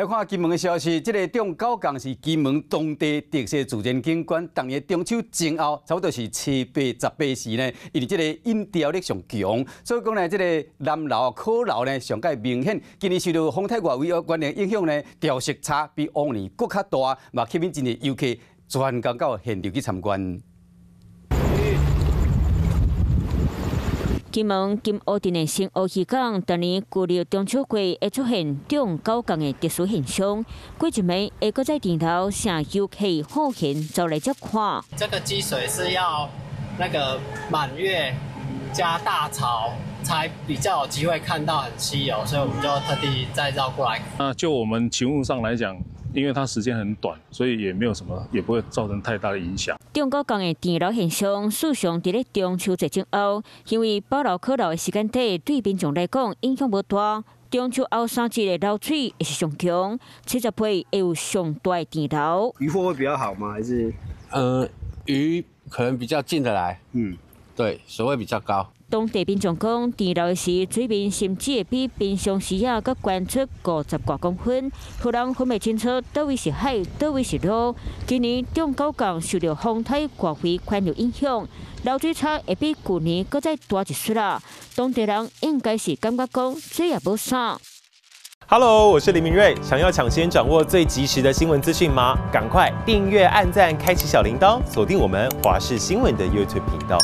来看金门的消息，这个中高港是金门当地特色自然景观。当年中秋前后，差不多是七八十八时呢，因为这个引潮力上强，所以讲呢，这个南楼、靠楼呢上界明显。今年受到风台外围关联影响呢，调色差比往年更较大，嘛吸引真的游客专工到现场去参观。金门金澳镇的新澳渔港，当年旧历中秋季会出现中高港的特殊现象。过一暝，会搁在顶头向游客好闲走来接看。这个积水是要那个满月加大潮才比较有机会看到很稀有，所以我们就特地再绕过来。那就我们情务上来讲。因为它时间很短，所以也没有什么，也不会造成太大的影响。中国港的电流现象，事实上在中秋节前后，因为包楼可楼的时间短，对民众来讲影响不大。中秋后三季的流水也是上强，七十倍也有上大的电流。渔获会比较好吗？还是？呃，鱼可能比较进得来。嗯，对，水位比较高。当地民众讲，电流时水面甚至会比平常时啊，佮观测五十多公分，突然分不清楚倒位是海，倒位是路。今年中高港受到风台刮回环流影响，流水差会比去年搁再大一撮啦。当地人应该是感觉讲这也无啥。Hello，我是林明瑞，想要抢先掌握最及时的新闻资讯吗？赶快订阅、按赞、开启小铃铛，锁定我们华视新闻的 YouTube 频道。